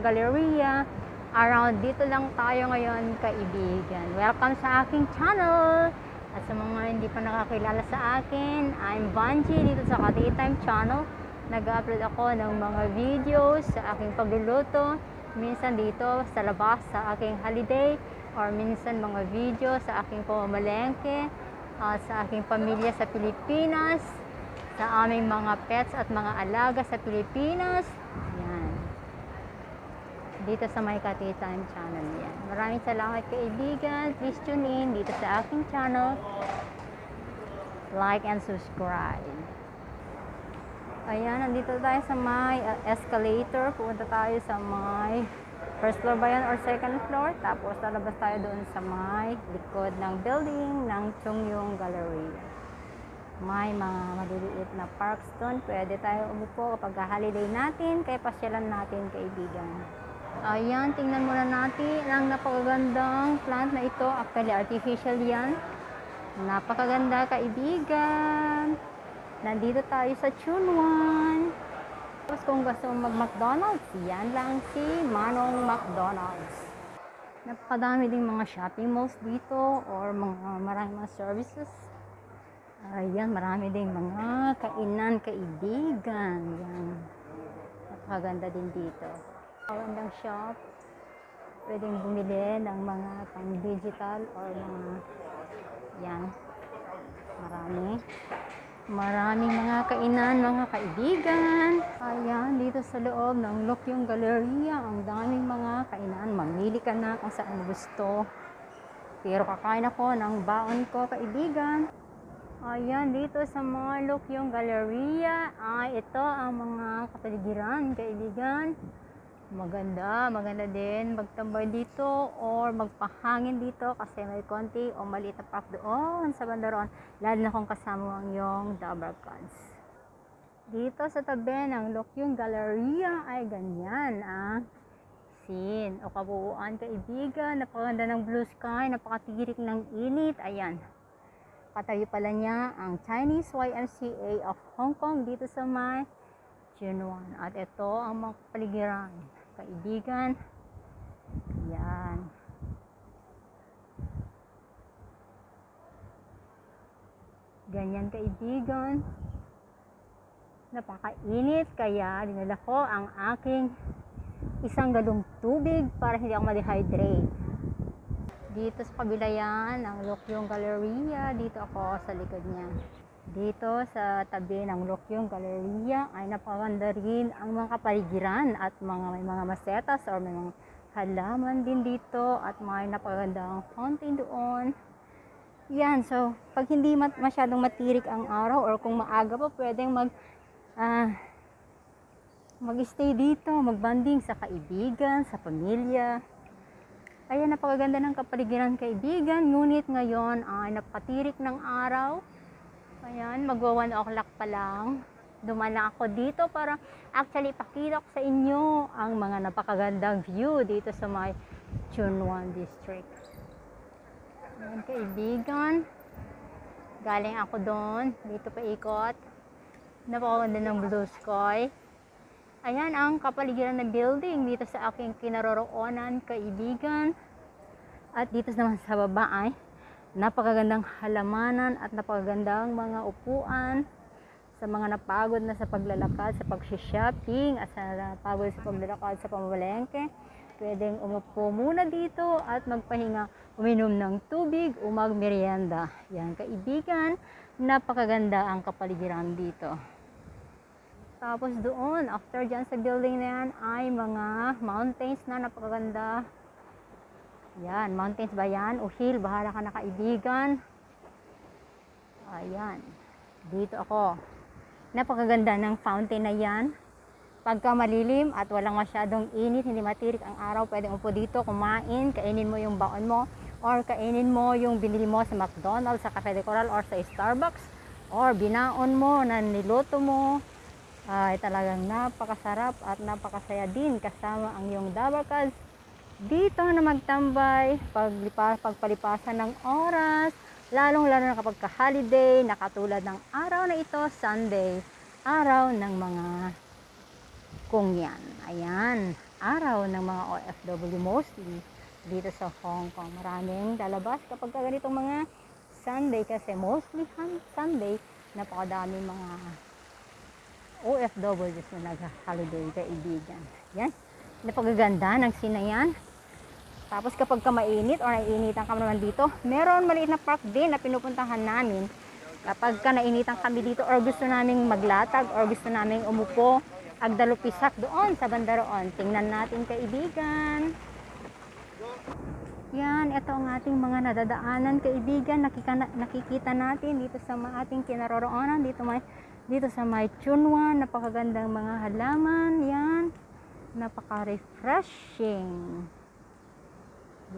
Lukyong Galleria. Around dito lang tayo ngayon, kaibigan. Welcome sa aking channel! At sa mga hindi pa nakakilala sa akin, I'm Vanji dito sa Kati Time channel. Nag-upload ako ng mga videos sa aking pagluluto. Minsan dito sa labas sa aking holiday or minsan mga video sa aking pamamalengke, uh, sa aking pamilya sa Pilipinas, sa aming mga pets at mga alaga sa Pilipinas. Dito sa My Kati Time channel yan. Maraming salamat kaibigan. Please tune in dito sa aking channel. Like and subscribe. Ayan, nandito tayo sa may uh, escalator. Pupunta tayo sa may first floor ba yan or second floor. Tapos lalabas tayo doon sa may likod ng building ng Chongyong Gallery. May mga maliliit na parks. Pwede tayo umupo kapag holiday natin. Kaya pasyalan natin kaibigan. Ayan, tingnan muna natin ang napakagandang plant na ito. Actually, artificial yan. Napakaganda kaibigan. Nandito tayo sa Chunwan. Tapos kung gusto mong mag-McDonald's, yan lang si Manong McDonald's. Napakadami ding mga shopping malls dito or mga maraming mga services. Ayan, marami ding mga kainan, kaibigan. Yan. Napakaganda din dito. Magandang shop. Pwedeng bumili ng mga pang-digital or mga yan. Marami. Maraming mga kainan, mga kaibigan. Ayan, dito sa loob ng Lukyong Galleria, ang daming mga kainan. Mamili ka na kung saan gusto. Pero kakain ako ng baon ko, kaibigan. Ayan, dito sa mga Lukyong Galleria, ay ito ang mga kapaligiran, kaibigan. Maganda, maganda din magtambay dito or magpahangin dito kasi may konti o maliit na park doon sa bandaron lalo na kung kasama ang yung double cards. Dito sa tabi ng Lokyong Galleria ay ganyan ang scene o kabuuan kaibigan. Napakaganda ng blue sky, napakatirik ng init. Ayan. Katabi pala niya ang Chinese YMCA of Hong Kong dito sa may Junwan. At ito ang mga paligiran kaibigan. Yan. Ganyan kaibigan. Napakainit kaya dinala ko ang aking isang galong tubig para hindi ako ma-dehydrate. Dito sa kabila yan, ang Lokyong Galleria. Dito ako sa likod niya. Dito sa tabi ng Lokyong Galleria ay napakaganda rin ang mga kapaligiran at mga may mga masetas or may mga halaman din dito at may napakagandang fountain doon. Yan, so pag hindi masyadong matirik ang araw or kung maaga pa pwedeng mag ah, mag-stay dito, magbanding sa kaibigan, sa pamilya. Ayan, napakaganda ng kapaligiran kaibigan, ngunit ngayon ay napatirik ng araw. Ayan, magwa 1 o'clock pa lang. Dumana ako dito para actually pakita ko sa inyo ang mga napakagandang view dito sa may Chunwan District. Ayan, kaibigan. Galing ako doon. Dito pa ikot. Napakaganda ng blue sky. Ayan ang kapaligiran ng building dito sa aking kinaroroonan, kaibigan. At dito naman sa baba ay napakagandang halamanan at napakagandang mga upuan sa mga napagod na sa paglalakad, sa pag-shopping at sa napagod sa paglalakad sa pamamalengke. Pwedeng umupo muna dito at magpahinga, uminom ng tubig o magmerienda. Yan kaibigan, napakaganda ang kapaligiran dito. Tapos doon, after dyan sa building na yan, ay mga mountains na napakaganda. Yan, mountains ba yan? O hill, bahala ka na kaibigan. Ayan, dito ako. Napakaganda ng fountain na yan. Pagka malilim at walang masyadong init, hindi matirik ang araw, pwede upo dito, kumain, kainin mo yung baon mo, or kainin mo yung binili mo sa McDonald's, sa Cafe de Coral, or sa Starbucks, or binaon mo na niluto mo, ay talagang napakasarap at napakasaya din kasama ang iyong dabarkads dito na magtambay paglipa, pagpalipasan ng oras lalong lalo na kapag ka-holiday na katulad ng araw na ito Sunday araw ng mga kung yan. Ayan, araw ng mga OFW mostly dito sa Hong Kong. Maraming lalabas kapag ka ganitong mga Sunday kasi mostly Sunday napakadaming mga OFWs na nag-holiday kaibigan. Yan, napakaganda ng sinayan. Tapos kapag ka mainit or naiinitan ka naman dito, meron maliit na park din na pinupuntahan namin. Kapag ka nainitan kami dito or gusto naming maglatag or gusto naming umupo, agdalupisak doon sa bandaroon. Tingnan natin kaibigan. Yan, ito ang ating mga nadadaanan kaibigan. Nakika, nakikita natin dito sa ating kinaroroonan. Dito, may, dito sa may Chunwan, napakagandang mga halaman. Yan, napaka-refreshing.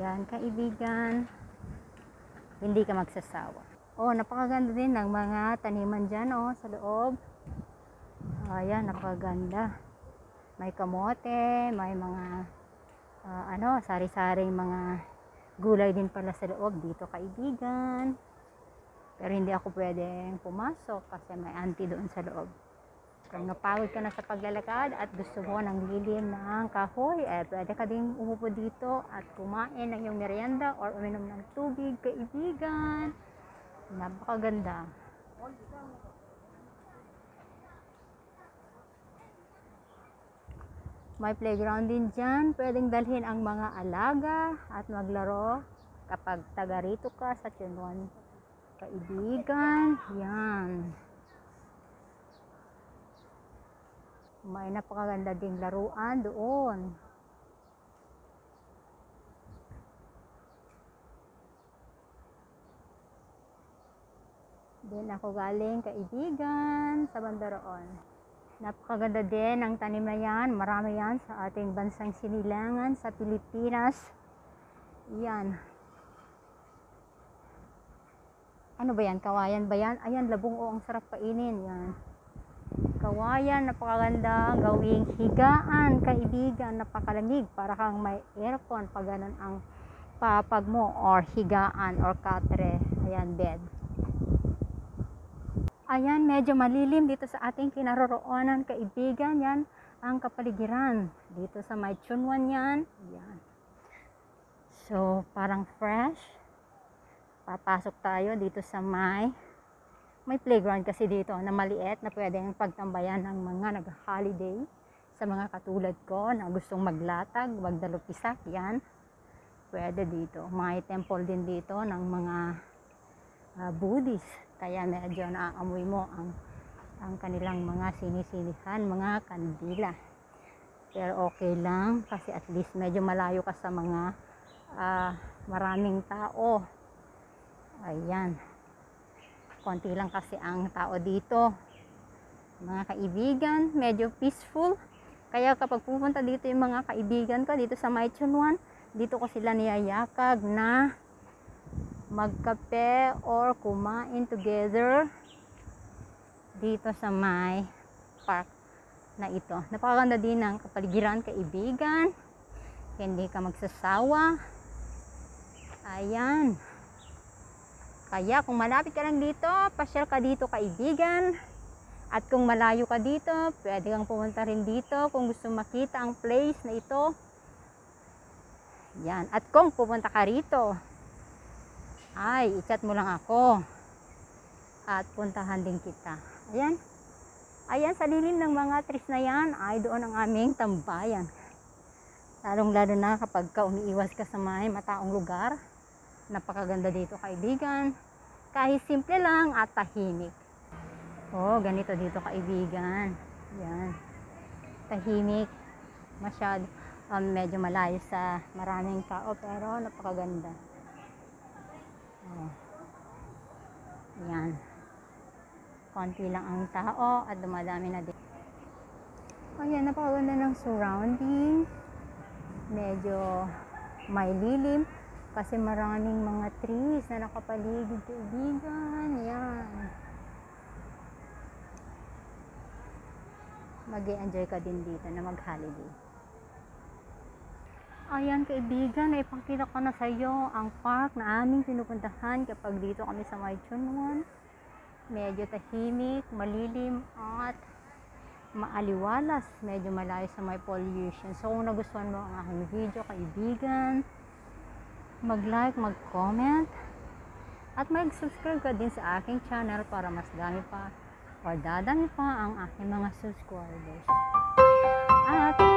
Yan, kaibigan. Hindi ka magsasawa. Oh, napakaganda din ng mga taniman dyan, oh, sa loob. Ayan, napakaganda. May kamote, may mga, ah, ano, sari-saring mga gulay din pala sa loob dito, kaibigan. Pero hindi ako pwedeng pumasok kasi may auntie doon sa loob. Kung napagod ka na sa paglalakad at gusto mo ng lilim ng kahoy, eh, pwede ka ding umupo dito at kumain ng iyong merienda or uminom ng tubig, kaibigan. Napakaganda. May playground din dyan. Pwedeng dalhin ang mga alaga at maglaro kapag taga rito ka sa Chunwan. Kaibigan, yan. May napakaganda ding laruan doon. Din ako galing kaibigan sa Bandaroon. Napakaganda din ang tanim na yan. Marami yan sa ating bansang sinilangan sa Pilipinas. Yan. Ano ba yan? Kawayan ba yan? Ayan, labong o. Ang sarap kainin. Yan. Kawayan, napakaganda. Gawing higaan, kaibigan. Napakalamig. Para kang may aircon pag ganun ang papag mo. Or higaan or katre. Ayan, bed. Ayan, medyo malilim dito sa ating kinaroroonan, kaibigan. Yan ang kapaligiran. Dito sa may Chunwan yan. Yan. So, parang fresh. Papasok tayo dito sa may may playground kasi dito na maliit na pwedeng pagtambayan ng mga nag-holiday sa mga katulad ko na gustong maglatag, magdalupisak, yan. Pwede dito. May temple din dito ng mga uh, Buddhist. Kaya medyo naaamoy mo ang ang kanilang mga sinisinihan, mga kandila. Pero okay lang kasi at least medyo malayo ka sa mga uh, maraming tao. Ayan. Konti lang kasi ang tao dito. Mga kaibigan, medyo peaceful. Kaya kapag pupunta dito yung mga kaibigan ko dito sa Maichunwan, dito ko sila niyayakag na magkape or kumain together dito sa may park na ito. Napakaganda din ng kapaligiran, kaibigan. Hindi ka magsasawa. Ayan. Kaya kung malapit ka lang dito, pasyal ka dito kaibigan. At kung malayo ka dito, pwede kang pumunta rin dito kung gusto makita ang place na ito. Yan. At kung pupunta ka rito, ay, i-chat mo lang ako. At puntahan din kita. Ayan. Ayan, sa lilim ng mga trees na yan, ay doon ang aming tambayan. Lalong lalo na kapag ka umiiwas ka sa may mataong lugar. Napakaganda dito kaibigan. Kahit simple lang at tahimik. Oh, ganito dito kaibigan. Yan. Tahimik. Masyado, um, medyo malayo sa maraming tao pero napakaganda. Oh. Yan. Konti lang ang tao at dumadami na din. Ayan, napakaganda ng surrounding. Medyo may lilim kasi maraming mga trees na nakapaligid kaibigan. Yan. mag enjoy ka din dito na mag-holiday. Ayan kaibigan, ipakita ko na sa iyo ang park na aming pinupuntahan kapag dito kami sa Chunwan. Medyo tahimik, malilim at maaliwalas, medyo malayo sa may pollution. So kung nagustuhan mo ang aking video, kaibigan, mag-like, mag-comment, at mag-subscribe ka din sa aking channel para mas dami pa or dadami pa ang aking mga subscribers. At